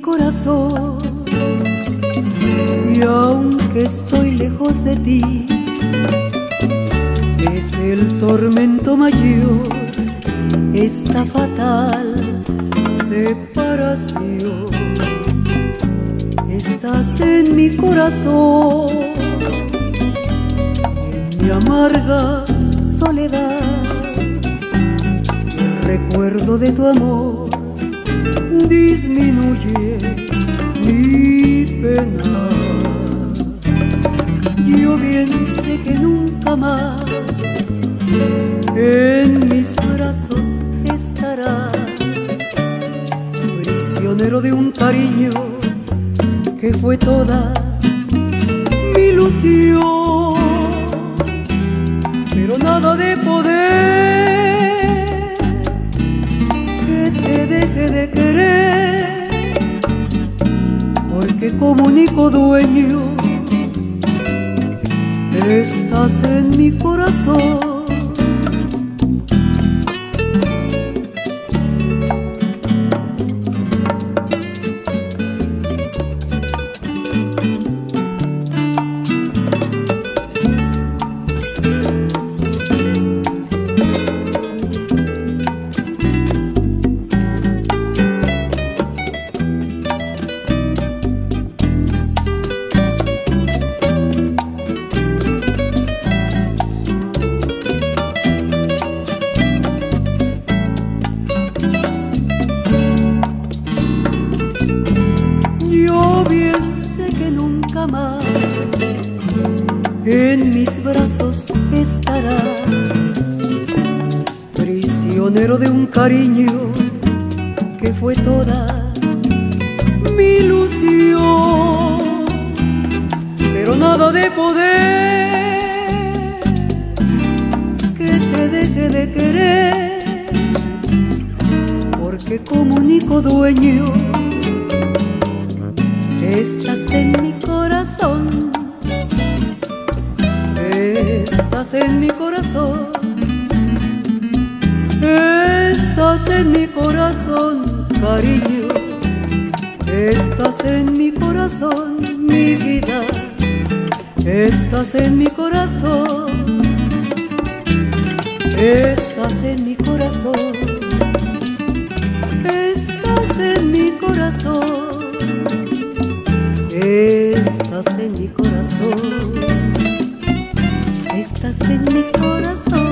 corazón. Y aunque estoy lejos de ti, es el tormento mayor, esta fatal separación. Estás en mi corazón, en mi amarga soledad, el recuerdo de tu amor disminuye mi pena. Yo bien sé que nunca más en mis brazos estarás, prisionero de un cariño que fue toda mi ilusión, pero nada de poder que te deje de querer, como único dueño estás en mi corazón. En mis brazos estarás, prisionero de un cariño que fue toda mi ilusión, pero nada de poder que te deje de querer, porque como único dueño corazón, estás en mi corazón, cariño, estás en mi corazón, mi vida, estás en mi corazón, estás en mi corazón, estás en mi corazón. Estás en mi corazón, estás en mi corazón.